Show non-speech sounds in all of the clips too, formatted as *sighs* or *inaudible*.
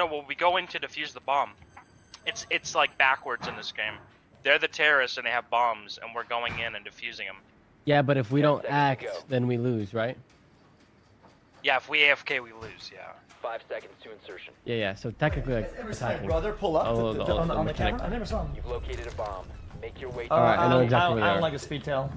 no, well, we go in to defuse the bomb. It's it's like backwards in this game. They're the terrorists and they have bombs, and we're going in and defusing them. Yeah, but if we Ten don't act, go. then we lose, right? Yeah, if we AFK, we lose. Yeah. Five seconds to insertion. Yeah, yeah. So technically, like Ever seen my brother pull up Oh, to- to- the- on, the, the on the camera? I never saw him. You've located a bomb. Make your way to Uh, Alright, I know don't- exactly I don't, I don't like a speed tail.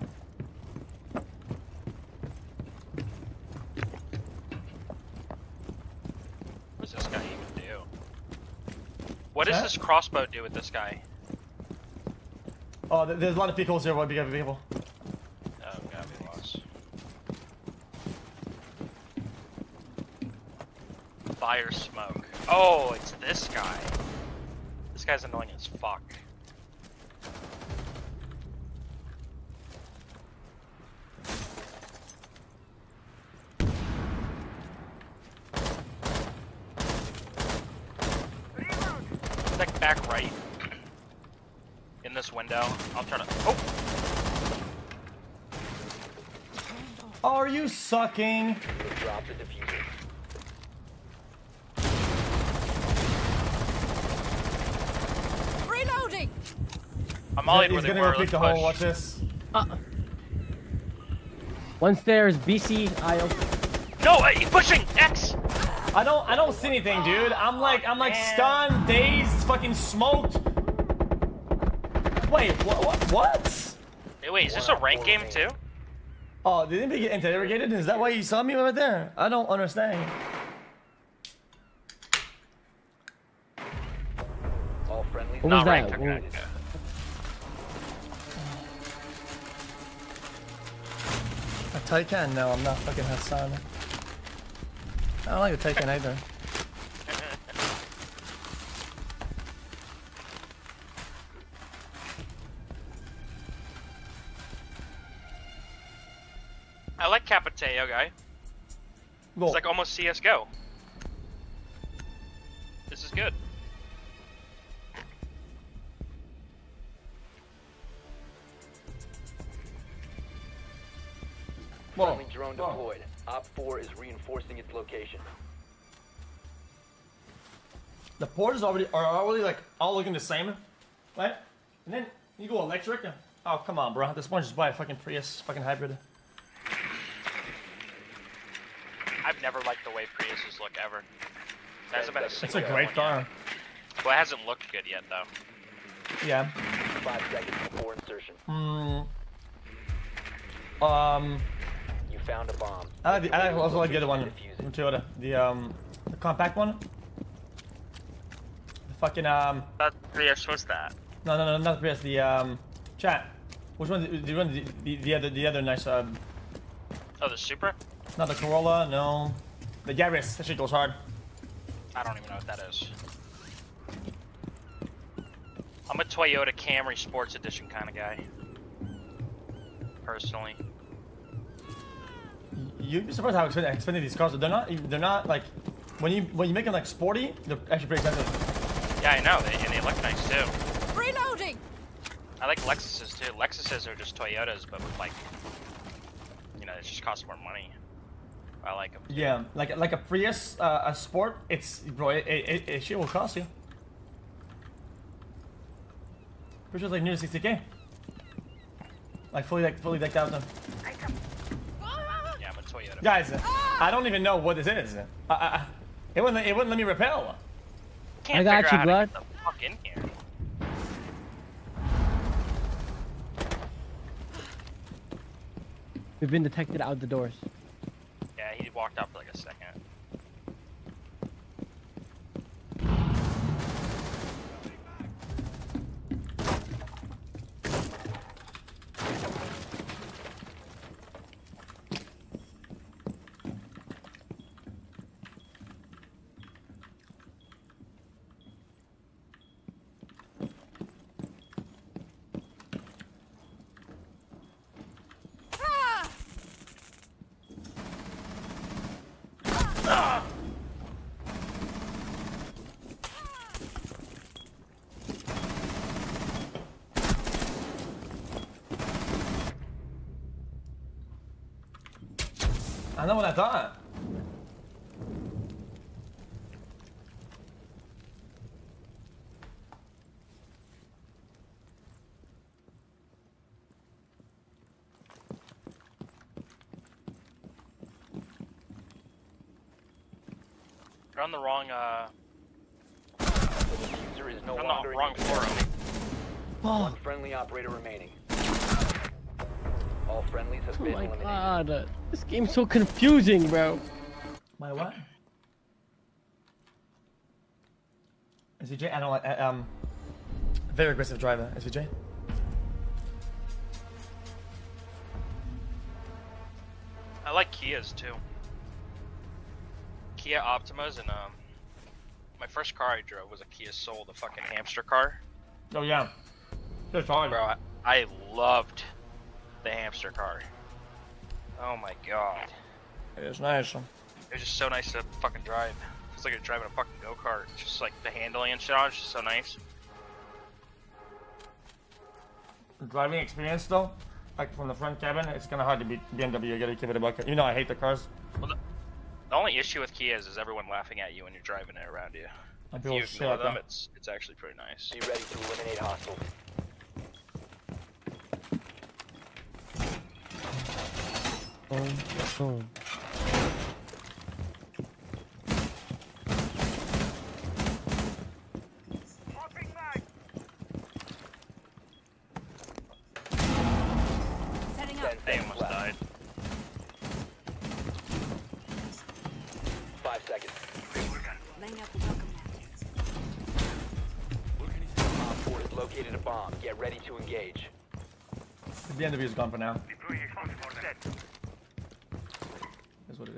What does this guy even do? What does this crossbow do with this guy? Oh, there's a lot of people here. Of people? Oh, God, we lost. Fire smoke. Oh, it's this guy. This guy's annoying as fuck. Like back right. In this window. I'll try to. Oh! Are you sucking? drop the defuser. Reloading! I'm all in He's gonna were. repeat Let's the whole. push. Watch this. Uh. One stairs, BC aisle. No, uh, he's pushing! X! I don't. I don't see anything, dude. I'm like. I'm like stunned, dazed, fucking smoked. Wait. What? What? What? Hey, wait, is this a rank game too? Oh, did anybody get interrogated? Is that why you saw me right there? I don't understand. All friendlies. What Not was ranked. that? Okay. A Taycan? No, I'm not fucking Hassan. I don't like a Taycan either. I like Capiteo guy. Well, It's like almost CS:GO. Reinforcing its location. The Porsches already are already like all looking the same, right? And then you go electric. And, oh come on, bro. This one just buy a fucking Prius, fucking hybrid. I've never liked the way Priuses look ever. There hasn't been a It's It's a great car. yet. Well, it hasn't looked good yet though. Yeah. Five seconds before insertion. Mm. Um. You found a bomb. I like the, I like- also like the other one. Defuse from. Toyota. The um, the compact one. The fucking um. But Prius, what's that? No, no, no, not the Prius. The um, chat. Which one? The, the one? The, the, the other, the other nice um. Oh, the Supra? Not the Corolla. No. The Yaris. That shit goes hard. I don't even know what that is. I'm a Toyota Camry Sports Edition kind of guy. Personally. You'd be surprised how expensive, expensive these cars are. They're not. They're not like when you when you make them like sporty. They're actually pretty expensive. Yeah, I know, they, and they look nice too. Reloading! I like Lexuses too. Lexuses are just Toyotas, but with like, you know, it just costs more money. I like them. Yeah, like like a Prius, uh, a sport. It's bro. It, it, it, it shit will cost you. Pretty sure it's like near 60k. Like fully like fully decked out. Then. Yeah, I'm a Toyota. Guys, I don't even know what this is. I, I, I- it wouldn't it wouldn't let me repel. Can't I got you, out blood. how to get the fuck in here. We've been detected out the doors. Yeah, he walked out for like a I know what I thought. You're on the wrong, uh... There is no on the wrong forum. Oh. One friendly operator remaining. All friendlies have oh been eliminated. God. This game's so confusing, bro. My what? SVJ, I don't like. uh, Um, very aggressive driver, SVJ. I like Kias too. Kia Optimas and um, my first car I drove was a Kia Soul, the fucking hamster car. Oh yeah, it's hard, Bro, I, I loved the hamster car. Oh my god, It's nice. it was just so nice to fucking drive. It's like you're driving a fucking go kart. Just like the handling and shit on it's just so nice. Driving experience though, like from the front cabin, it's kind of hard to beat BMW. You gotta give it a bucket. You know, I hate the cars. Well, the, the only issue with Kias is everyone laughing at you when you're driving it around you. If you shit ignore them, it's it's actually pretty nice. Be ready to eliminate hostiles. Setting up. Ten They almost left. died. Five seconds. Laying out the welcome mat. Op 4 has located a bomb. Get ready to engage. The BMW is gone for now.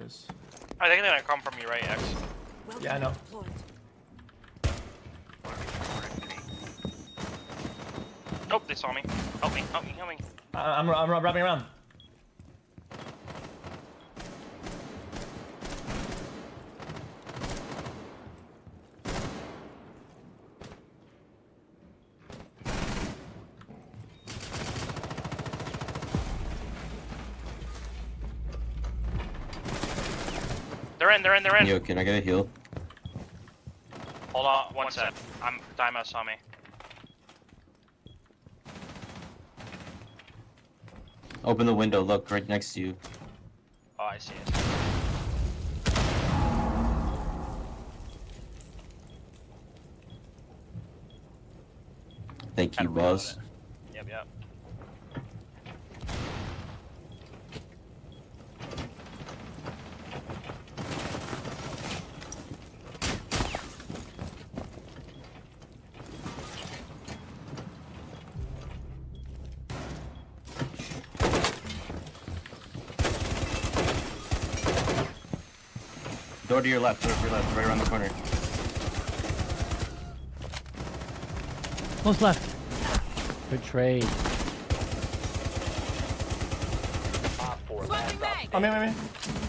Is what it is. I think they're gonna come from you, right, X? Welcome Yeah, I know. deployed. Nope, they saw me. Help me, help me, help me. I- I'm, I'm wrapping around. In, they're in, they're in. Yo, can I get a heal? Hold on, one sec. I'm Dymo saw me. Open the window, look, right next to you. Oh, I see it. Thank you, boss. Yep, yep. To your left, door to your left, right around the corner. Close left. Good trade. Op 4 Swapping last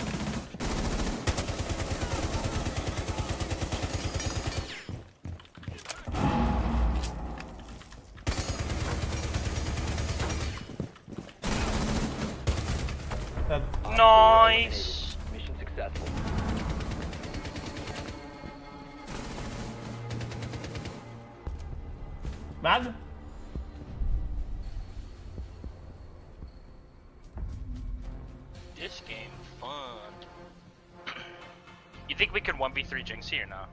could 1v3 or no?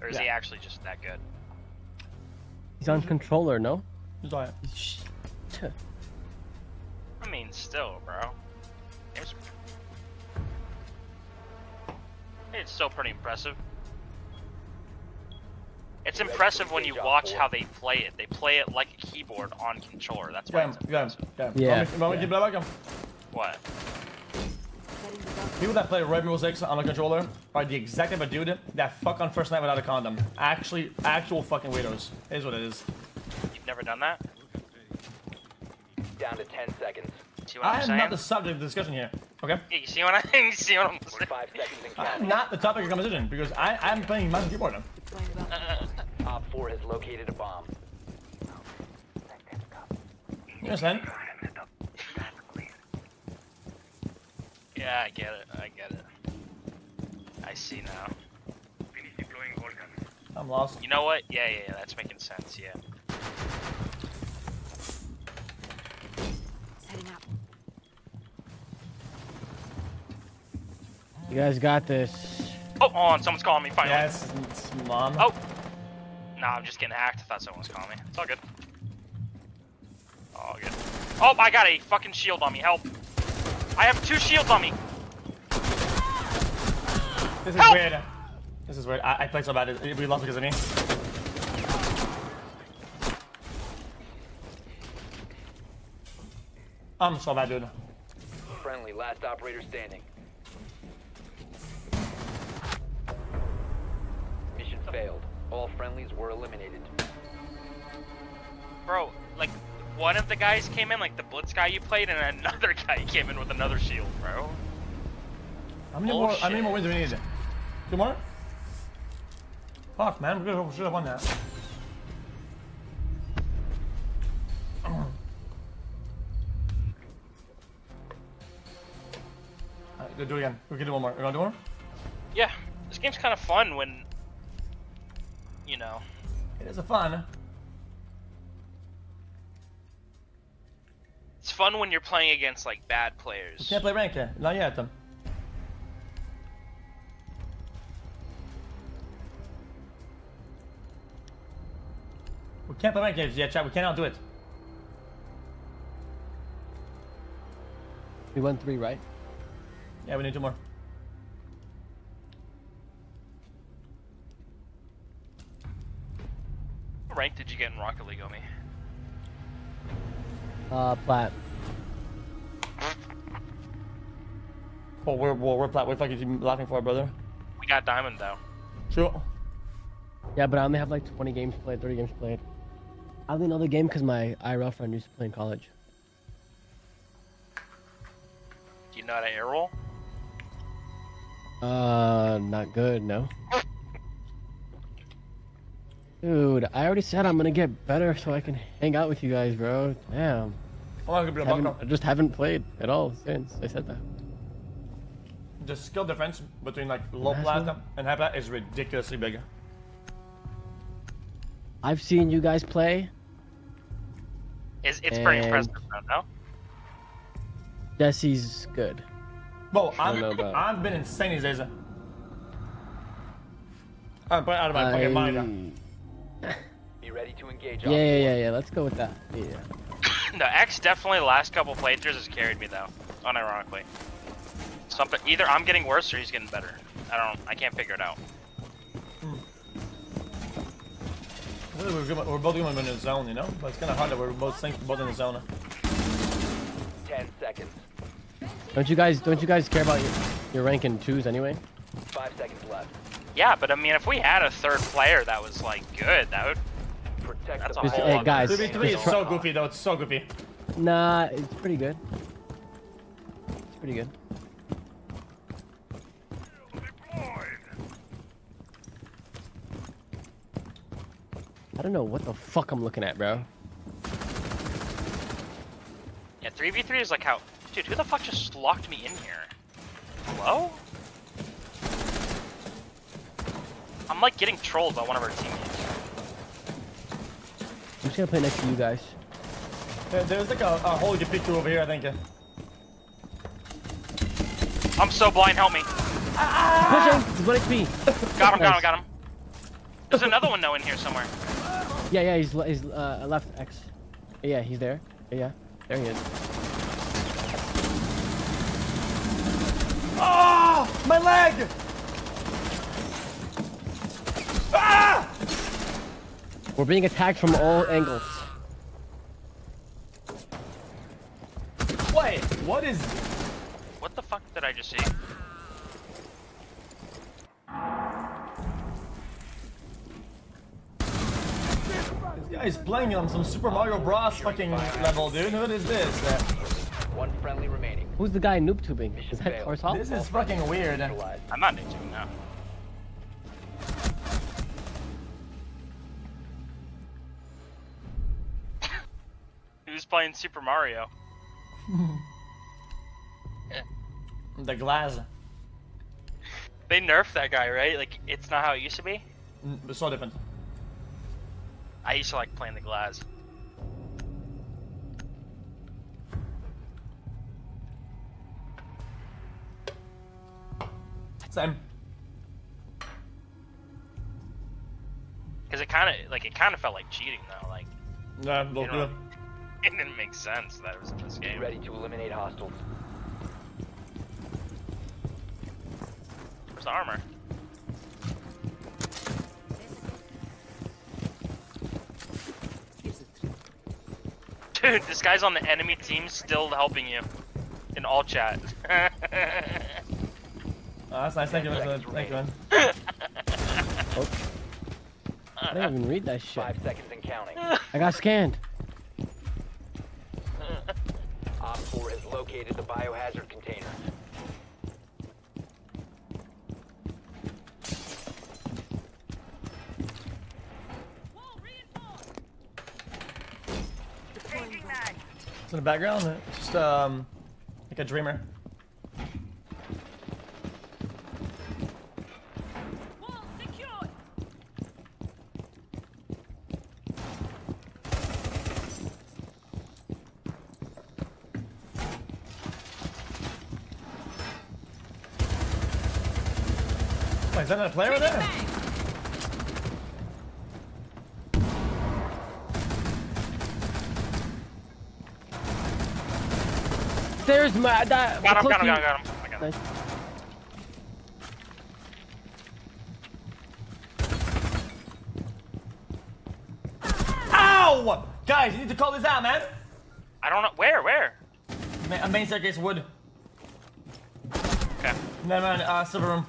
Or is he actually just that good? He's on controller, no? Just I mean, still, bro. Game's... It's still pretty impressive. It's impressive when you watch how they play it. They play it like a keyboard on controller. That's why Yeah, it's yeah, yeah. Yeah, Want me- want me to yeah. keep it back? What? Setting the welcome. People that play Rainbow Six on a controller are the exact type of dude that fuck on first night without a condom. Actually, actual fucking weirdos. Is what it is. You've never done that? Down to 10 seconds. See what I I'm saying? not the subject of discussion here. Okay? Yeah, you see what I *laughs* you see what I'm saying? Five seconds and I'm not the topic of conversation because I I'm playing mouse and keyboard now. Deploying. Op 4 has located a bomb. You understand? Yeah, I get it. I get it. I see now. I'm lost. You know what? Yeah, yeah, yeah. That's making sense. Yeah. Setting up. You guys got this. Oh, on. someone's calling me finally. Yes, it's mom. Oh. Nah, I'm just getting hacked. I thought someone was calling me. It's all good. All good. Oh, I got a fucking shield on me. Help. I have two shields on me. This is Help! weird. This is weird. I, I played so bad. It- We lost because of me. I'm so bad, dude. Friendly, last operator standing. Mission failed. All friendlies were eliminated. Bro, like, one of the guys came in, like the Blitz guy you played, and another *laughs* guy came in with another shield, bro. How many more? How Bullshit. many more wins do we need? Two more? Fuck, man. We should have won that. *clears throat* Alright, do it again. We can do one more. We gonna do one more? Yeah, this game's kind of fun when, you know, It is a fun. Fun when you're playing against like bad players. Can't play rank yet. Not yet. Them. We can't play rank yet, chat. We cannot do it. We won three, right? Yeah, we need two more. What rank did you get in Rocket League, Omi? Uh, plat. Oh, we're we're, we're plat. What the fuck are you laughing for, brother? We got Diamond though. Sure. Yeah, but I only have like 20 games played, 30 games played. I only know the game because my IRL friend used to play in college. Do you know how to air roll? Uh, not good, no. Dude, I already said I'm gonna get better so I can hang out with you guys, bro. Damn. I'm not gonna be a Haven't. I just haven't played at all since I said that. The skill difference between like low Massive. platinum and high platinum is ridiculously big. I've seen you guys play. It's, it's pretty impressive though, no? Jesse's good. Bro, I I'm, don't know about- I've been insane these days. I'm playing out of my fucking mind. Be *laughs* ready to engage. Yeah, yeah, yeah, yeah. Let's go with that. Yeah. *laughs* no, X definitely last couple playthroughs has carried me though, unironically. Something either I'm getting worse or he's getting better. I don't. I can't figure it out. Hmm. We're, good- we're both going in the zone, you know? But it's kind of hard that we're both synced both in the zone. Ten seconds. Don't you guys? Don't you guys care about your, your rank in twos anyway? Five seconds left. Yeah, but I mean, if we had a third player that was like good, that would. Protect That's the a whole hey, guys, thing. 3v3 is so goofy though, it's so goofy. Nah, it's pretty good. It's pretty good. Don't know what the fuck I'm looking at, bro. Yeah, 3v3 is like how. Dude, who the fuck just locked me in here? Hello? I'm like getting trolled by one of our teammates. I'm just gonna play next to you guys. There- There's like a, a hole you can pick through over here, I think. I'm so blind, help me. Pushing! He's 1 HP! Got him, got him, got him. There's another one though in here somewhere. Yeah, yeah, he's, le- he's uh, left X. Yeah, he's there. Yeah, there he is. Oh! My leg! Ah! We're being attacked from all angles. Wait, what is... What the fuck did I just see? This guy's playing on some Super Mario Bros. fucking level, dude. What is this? Uh, One friendly remaining. Who's the guy noob tubing? Is that failed. Corsol? this is fucking weird. Neutralized. I'm not into it now. *laughs* Who's playing Super Mario? *laughs* The Glaz. They nerfed that guy, right? Like, it's not how it used to be. Mm, It's so different. I used to like playing the Glaz. Same. Because it kind of like it kind of felt like cheating though. Like. Nah, don't *laughs* it. Didn't make sense that it was in this game. Ready to eliminate hostiles. Where's the armor? Dude, this guy's on the enemy team still helping you in all chat. *laughs* Oh, that's nice. Thank you, man. Thank you, man. *laughs* Oh. I didn't even read that shit. Five seconds and counting. *laughs* I got scanned. Op 4 has located the biohazard container. Deploying drone. It's in the background. uh, Just um, like a dreamer. Is that not a player right there? There's my that. got him, got him, got him, got him. I got him. Nice. Ow! Guys, you need to call this out, man. I don't know where, where. Ma- main staircase wood. Okay. No, man, uh, silver room.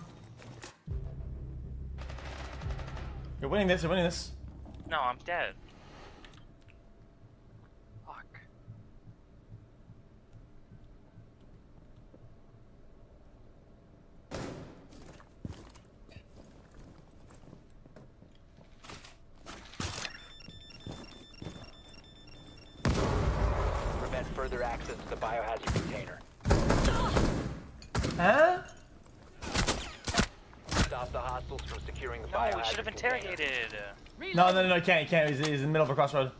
You're winning this, you're winning this. No, I'm dead. access to the biohazard container. Huh? Stop the hostiles from securing the no, biohazard No, we should have interrogated. No, no, no, no, can't, can't. He's, he's in the middle of a crossroad.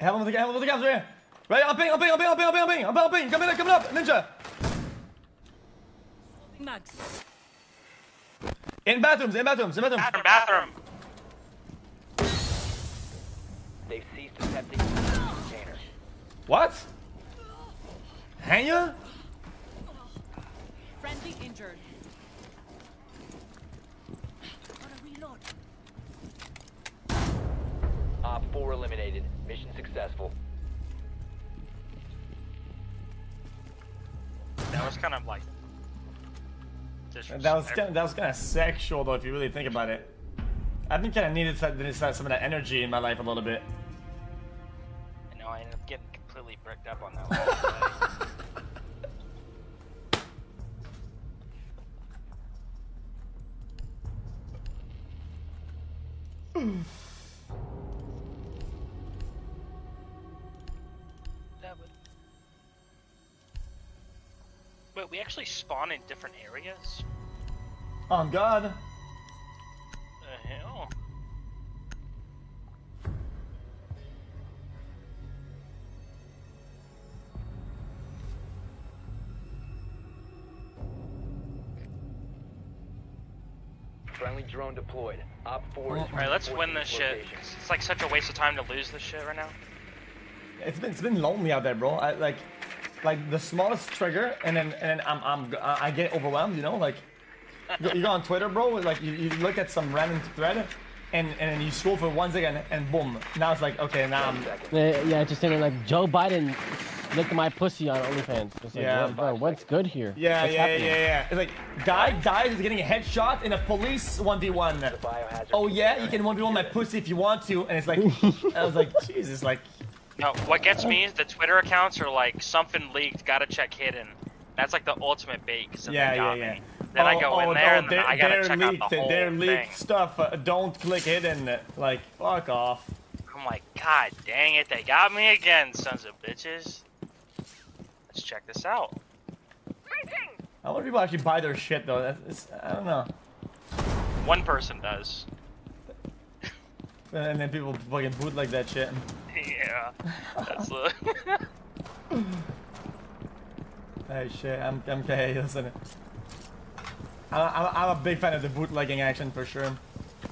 Hell of the hell of the guns right here. Right, I'm ping, I'm ping, I'm ping, I'm ping, I'm ping, I'm ping, I'm ping. Coming up, coming up, ninja. Mugs. In bathrooms, in bathrooms, in bathrooms. Bathroom, bathroom. They've ceased attempting to the container. What? Hang ya? Friendly injured. Gotta reload. Op 4 eliminated. Mission successful. That was kind of like. That was kind of, that was kind of sexual though, if you really think about it. I've been kind of needed some, some of that energy in my life a little bit. Getting completely bricked up on that one. *sighs* That would- Wait, we actually spawn in different areas? Oh God. Drone deployed. Op 4 is Alright, let's win reinforcing this shit. It's like such a waste of time to lose this shit right now. It's been it's been lonely out there, bro. I, like, like the smallest trigger, and then and then I'm I'm I get overwhelmed. You know, like you go, on Twitter, bro. Like you, you look at some random thread, and and then you scroll for one second, and boom. Now it's like okay, now I'm. Seconds. Yeah, yeah, just saying like Joe Biden licked my pussy on OnlyFans. Just like, Yeah. what- bro, what's good here? Yeah, What's yeah, yeah, happening? yeah, yeah. It's like guy dies is getting a headshot in a police 1v1. Oh yeah, you can 1v1 my pussy if you want to, and it's like *laughs* I was like Jesus, like No, what gets me is the Twitter accounts are like something leaked, gotta check hidden. That's like the ultimate bait. 'cause then yeah, they yeah, got yeah. me. Then I go in there and then I gotta check leaked, out the whole they're thing. leaked stuff. Uh, don't click hidden. Like fuck off. I'm like, God dang it, they got me again, sons of bitches. Let's check this out. I wonder if people actually buy their shit though. That's, it's, I don't know. One person does. And then people fucking bootleg that shit. yeah. That's *laughs* the. *laughs* Hey shit, I'm I'm okay. Listen, I'm, I'm I'm a big fan of the bootlegging action for sure.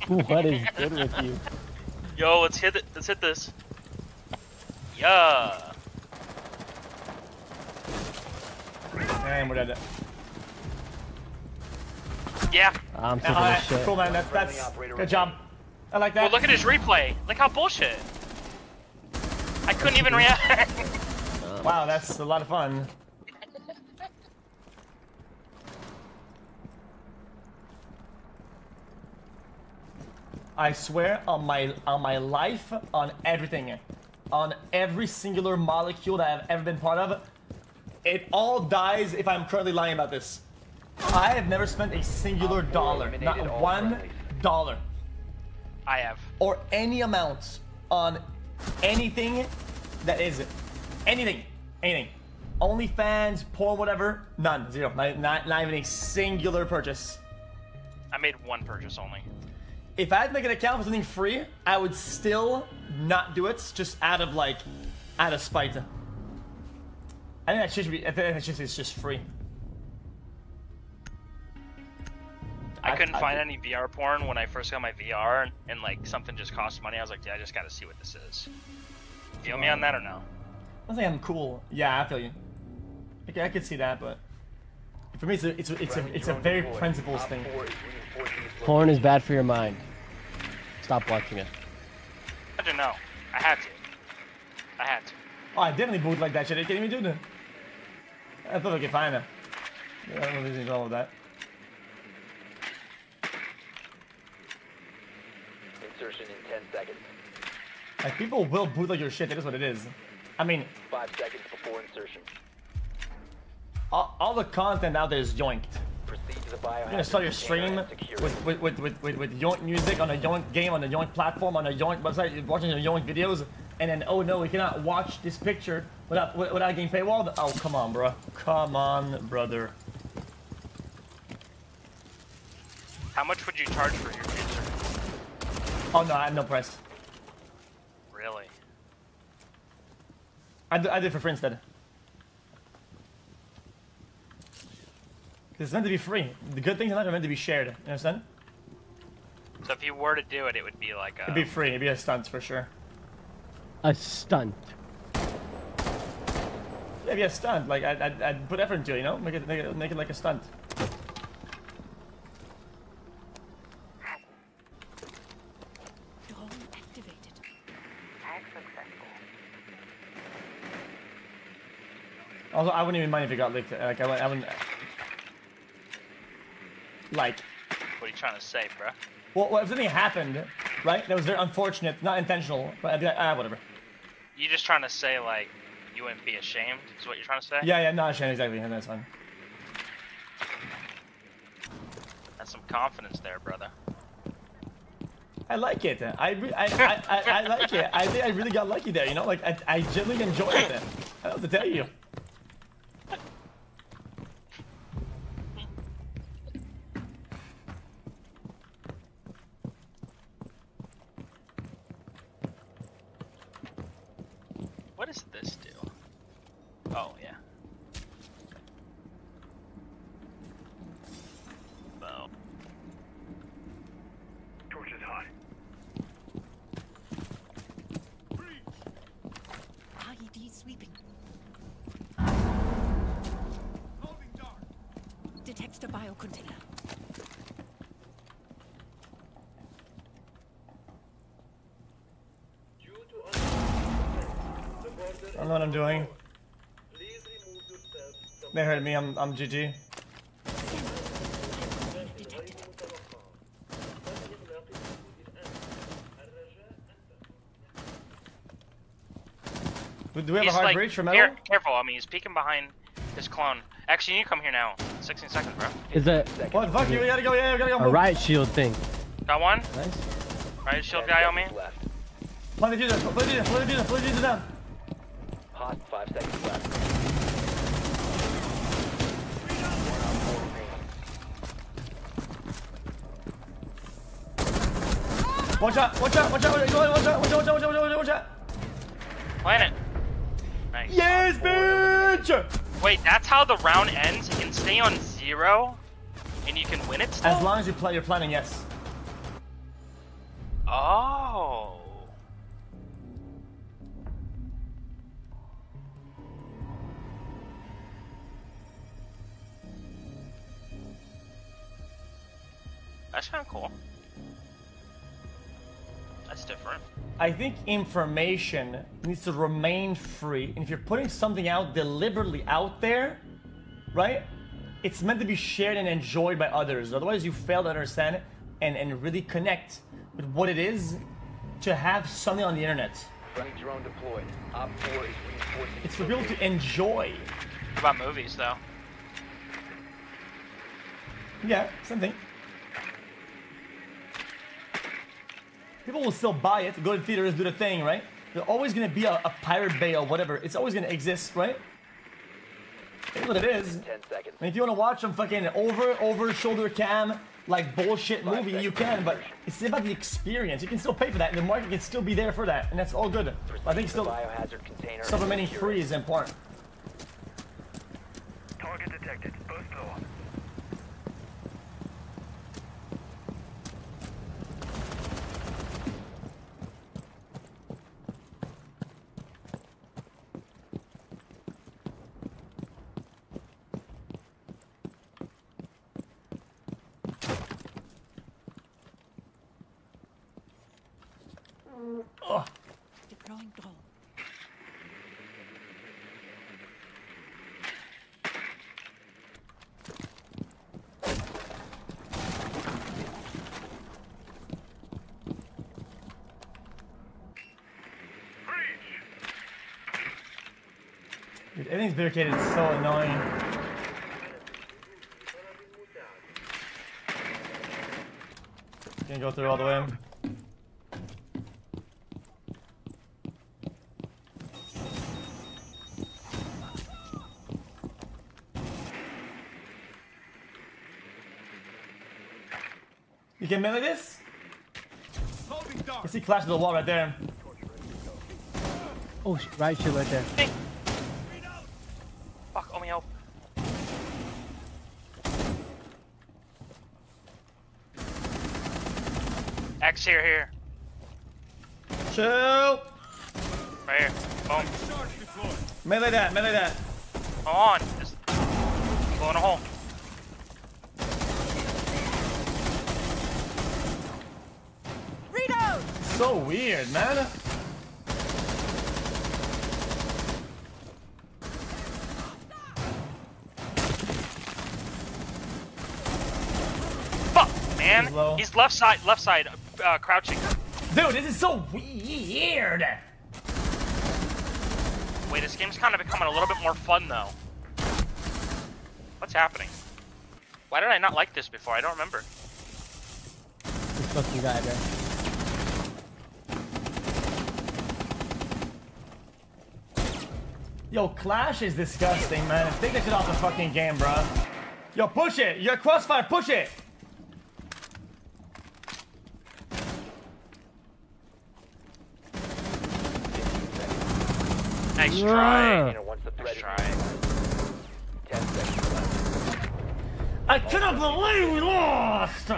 what is good with you? *laughs* Yo, let's hit it. Let's hit this. Yeah. And we're dead. Yeah. I'm sick of Alright, this shit. cool man. That's that's good job. I like that. Well, look at his replay. Look how bullshit. I couldn't even react. *laughs* Wow, that's a lot of fun. I swear on my on my life, on everything, on every singular molecule that I've ever been part of, it all dies if I'm currently lying about this. I have never spent a singular dollar, not one dollar, I have. or any amount on anything that is anything, anything. OnlyFans, porn, whatever, none, zero, not, not, not even a singular purchase. I made one purchase only. If I had to make an account for something free, I would still not do it, just out of like, out of spite. I think that shit should be. I think that shit is just free. I I- couldn't I find did- any VR porn when I first got my VR, and, and like something just cost money. I was like, yeah, I just gotta see what this is. Feel me on that or no? I think I'm cool. Yeah, I feel you. Okay, I could see that, but for me, it's a, it's a, it's a, it's a very principles thing. four is reinforcing its Porn is bad for your mind. Stop watching it. I don't know. I had to. I had to. Oh, I definitely boot like that shit. Are you kidding me, dude? I thought I could find. Yeah, I don't know if there's all of that. Insertion in 10 seconds. Like, people will bootleg your shit. That is what it is. I mean, 5 seconds before insertion. all, all the content out there is yoinked. Proceed to the biohazard You're gonna start your stream and secure it. with with, with, with, with with yoink music on a yoink game on a yoink platform on a yoink website. You're watching your yoink videos, and then oh no, we cannot watch this picture without without getting paywalled. Oh come on, bro. Come on, brother. How much would you charge for your user? Oh no, I have no price. Really? I did it for free instead. It's meant to be free. The good things in life are meant to be shared. You understand? So if you were to do it, it would be like a. It'd be um, free. It'd be a stunt for sure. A stunt. Yeah, be a stunt. Like I'd, I'd, I'd put effort into it. You know, make it make it make it like a stunt. Also, I wouldn't even mind if it got leaked. Like I, wouldn't- I wouldn't. Like, What are you trying to say, bro? well, well, if something happened, right? That was very unfortunate, not intentional. But I'd be like, ah, whatever. You just trying to say like you wouldn't be ashamed? Is what you're trying to say? Yeah, yeah, not ashamed exactly. That's fine. That's some confidence there, brother. I like it. I, I, I, I, I like it. I think I really got lucky there. You know, like I, I genuinely enjoyed it. I don't have to tell you. What does this do? Oh yeah. Bow. IED sweeping. Detect a biocontainer. I don't know what I'm doing. They heard me. I'm, I'm GG. Do do we have He's a hard like, breach for here, metal? careful. I mean, he's peeking behind his clone. Actually, you need to come here now. 16 seconds, bro. Is it What? Fuck you. We gotta go. Yeah, we gotta go. a Move. riot shield thing? Got one. Nice. Right, shield 10 guy on me. seconds left. Play the Jesus. Play the Jesus. Play the Jesus. Play the Jesus down. Hot 5 seconds left. One on four remaining. Watch out. Watch out. Watch out. Watch out. Watch out. Watch out. Watch out. Watch out. Watch out. Watch out. Plant it. Nice. Yes, bitch. Wait, that's how the round ends? You can stay on zero, and you can win it still? As long as you play, you're planning, yes. Oh. That's kind of cool. That's different. I think information needs to remain free. And if you're putting something out deliberately out there, right? It's meant to be shared and enjoyed by others. Otherwise, you fail to understand it and, and really connect with what it is to have something on the internet. Drone deployed. Op 4 is reinforcing. It's for people to enjoy. What about movies, though? Yeah, same People will still buy it, go to theaters, do the thing, right? There's always gonna be a, a Pirate Bay or whatever. It's always gonna exist, right? It's what it is. 10 seconds. I mean, if you want to watch some fucking over over shoulder cam like bullshit movie, you can, but it's about the experience. You can still pay for that, and the market can still be there for that, and that's all good. I think still biohazard container. stuff is remaining secured. free is important. Target detected. Both floor. Deploying drone. Dude, everything's barricaded. It's so annoying. Can't go through all the way. You can melee this? I see clash to the wall right there. Oh, right shit right there. Fuck, let me help. X here, here. Chill. Right here. Boom. Melee that, melee that. Come on. Just go in a hole. Reload! So weird, man. Fuck, man. He's. He's left side, left side, uh, crouching. Dude, this is so weird. Wait, this game's kind of becoming a little bit more fun, though. What's happening? Why did I not like this before? I don't remember. This fucking guy there. Yo, Clash is disgusting, man. Take that shit off the fucking game, bro. Yo, push it. You got crossfire, push it. Nice try. Container once the threat Nice try. 10 seconds left. I cannot believe we lost.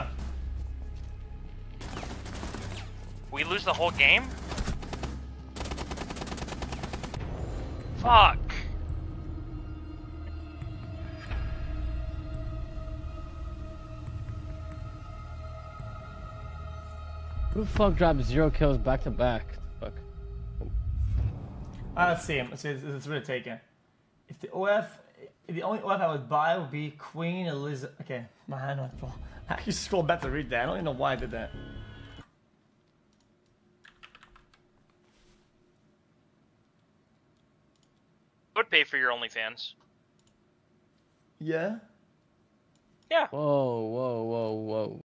We lose the whole game? Fuck. Who the fuck dropped zero kills back to back? Fuck. Uh, let's see him. Let's see. It's, it's really taken. If the OF, if the only OF I would buy would be Queen Elizabeth. Okay, my hand went full. I actually scrolled back to read that. I don't even know why I did that. I would pay for your OnlyFans. Yeah. Yeah. Whoa, whoa, whoa, whoa.